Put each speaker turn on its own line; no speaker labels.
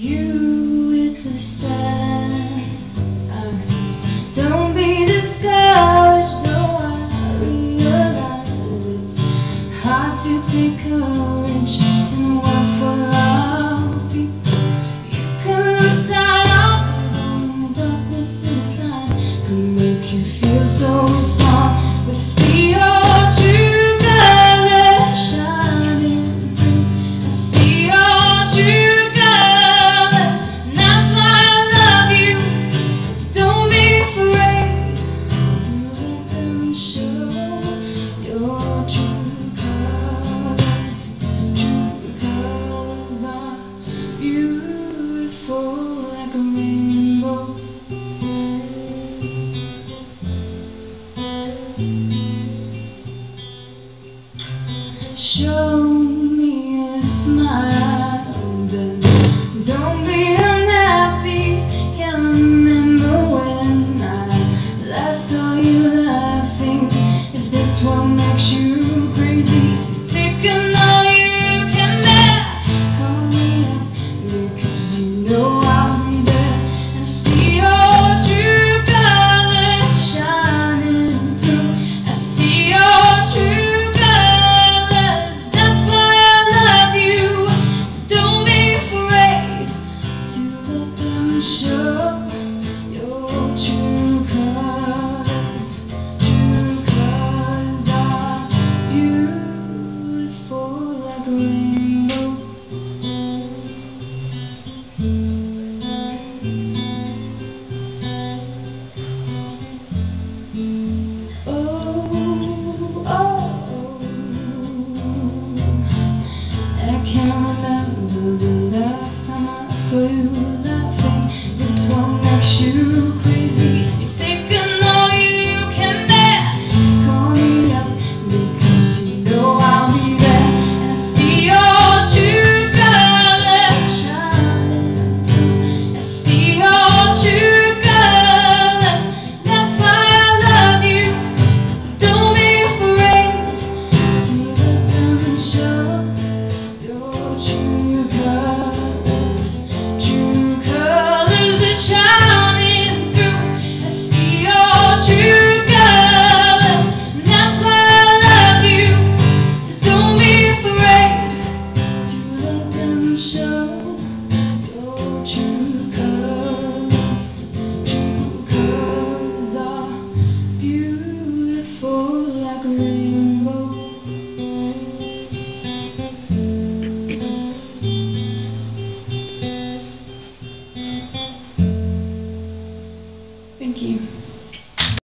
You with the stars. Don't be discouraged, I realize it's hard to take courage and walk for life. show. you